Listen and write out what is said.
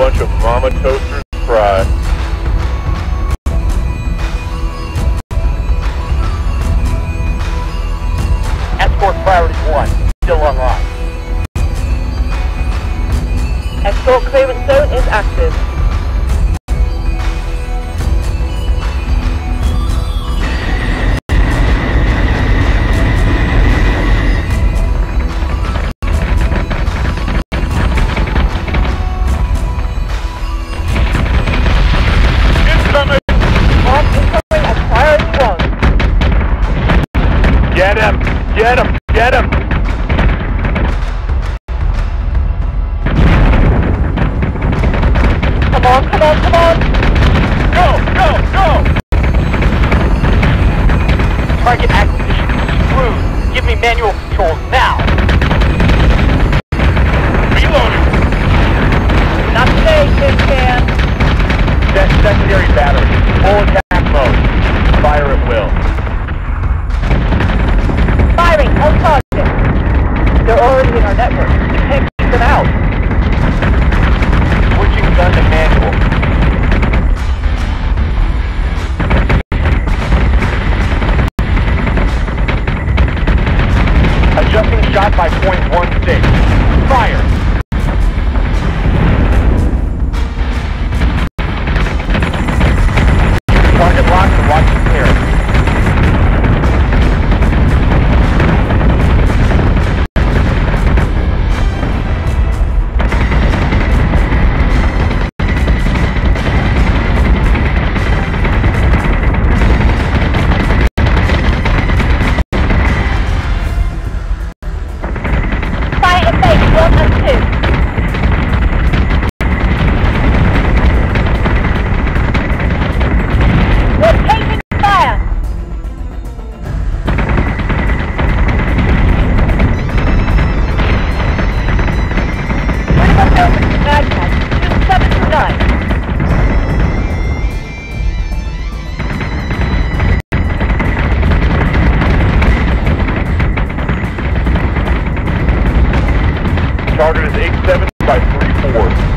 bunch of mama toasters cry. Escort priority one, still online. Escort clearance zone is active. Get him! Get him! Come on, come on, come on. Go! Go! Go! Target acquisition screwed. Give me manual controls now. Reloading! Not today, Tin Can. Set secondary battery. Shot by point one six. Fire! Chartered is 87 by 3-4.